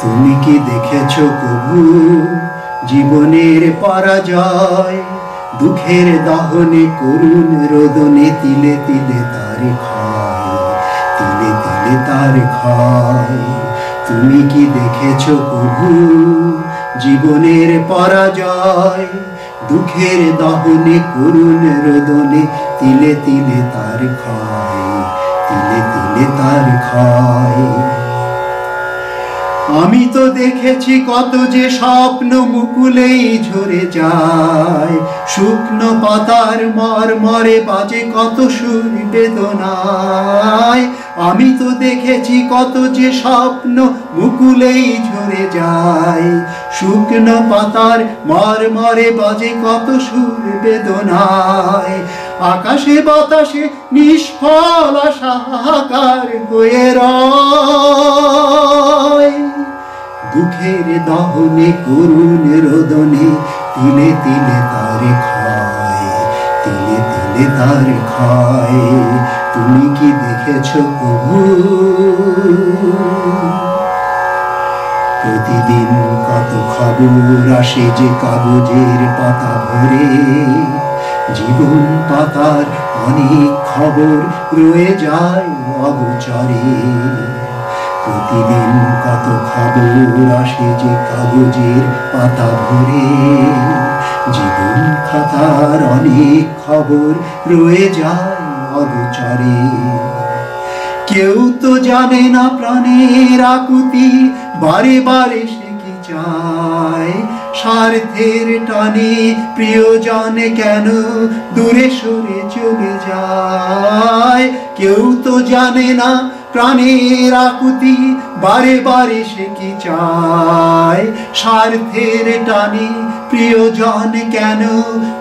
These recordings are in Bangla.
তুমি কি দেখেছ কবু? জীবনের পরাজয়, দুঃখের দহনে করুণ রোদনে তিলে তিলে তার তিলে তিলে তার তুমি কি দেখেছ কবু? জীবনের পরাজয়, দুঃখের দহনে করুণ রোদনে তিলে তিলে তার ক্ষয়, তিলে তিলে তার ক্ষয়। আমি তো দেখেছি কত যে স্বপ্ন মুকুলেই ঝরে যায়। শুকনো পাতার মর মরে বাজে কত সুর বেদনায়। আমি তো দেখেছি কত যে স্বপ্ন মুকুলেই ঝরে যায়। শুকনো পাতার মর মরে বাজে কত সুর বেদনায়। আকাশে বাতাসে নিষ্ফল আশাকার হয়ে রয়। দুঃখের দহনে করুণ রোদনে, তিলে তিলে তার ক্ষয়, তিলে তিলে তার ক্ষয়। তুমি কি দেখেছ কবু প্রতিদিন কত খবর আসে যে কাগজের পাতা ভরে, জীবন পাতার অনেক খবর রয়ে যায় অগোচরে। প্রতিদিন কত খবর আসে যে কাগজের পাতা ভরে? জীবন খাতার অনেক খবর রয়ে যায় অগোচরে। কেউ তো জানে না প্রাণের আকুতি, বারে বারে সে কি চায়? স্বার্থের টানে প্রিয়জন কেন দূরে সরে চলে যায়? কেউ তো জানে না প্রাণের আকুতি, বারে বারে সে কি চায়? স্বার্থের টানে প্রিয়জন কেন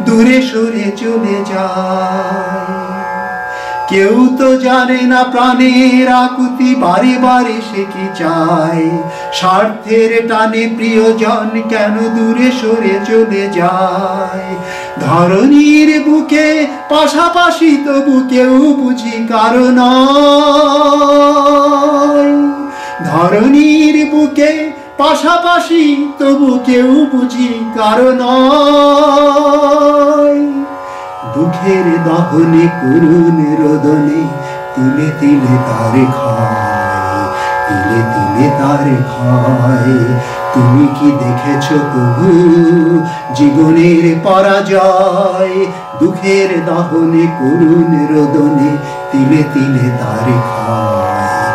দূরে সরে চলে যায়? কেউ তো জানে না প্রাণের আকুতি, বারে বারে সে কি চায়? স্বার্থের টানে প্রিয়জন কেন দূরে সরে চলে যায়? ধরনীর বুকে, পাশাপাশি তবু কেউ বুঝি কারণ ধরনীর বুকে, পাশাপাশি তবু কেউ বুঝি কারণ দুঃখের দহনে, করুণ রোদনে, তিলে তিলে তার ক্ষয় তিলে তিলে তার ক্ষয় তুমি কি দেখেছ প্রভু? জীবনের পরাজয়, দুঃখের দহনে করুন রোদনে, তিলে তিলে তার খায়,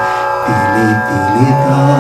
তিলে তিলে তার